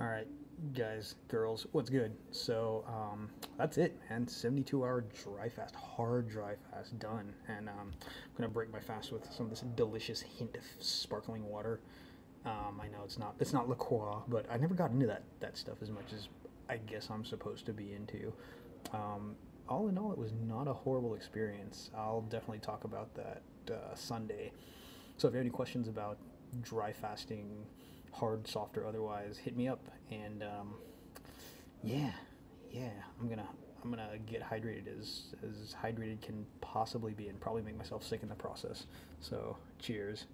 All right, guys, girls, what's good? So um, that's it, man. 72 hour dry fast, hard dry fast, done. And um, I'm gonna break my fast with some of this delicious hint of sparkling water. Um, I know it's not it's not LaCroix, but I never got into that that stuff as much as I guess I'm supposed to be into. Um, all in all, it was not a horrible experience. I'll definitely talk about that uh, Sunday. So if you have any questions about dry fasting, hard, soft, or otherwise, hit me up. And um, yeah, yeah, I'm gonna I'm gonna get hydrated as as hydrated can possibly be, and probably make myself sick in the process. So cheers.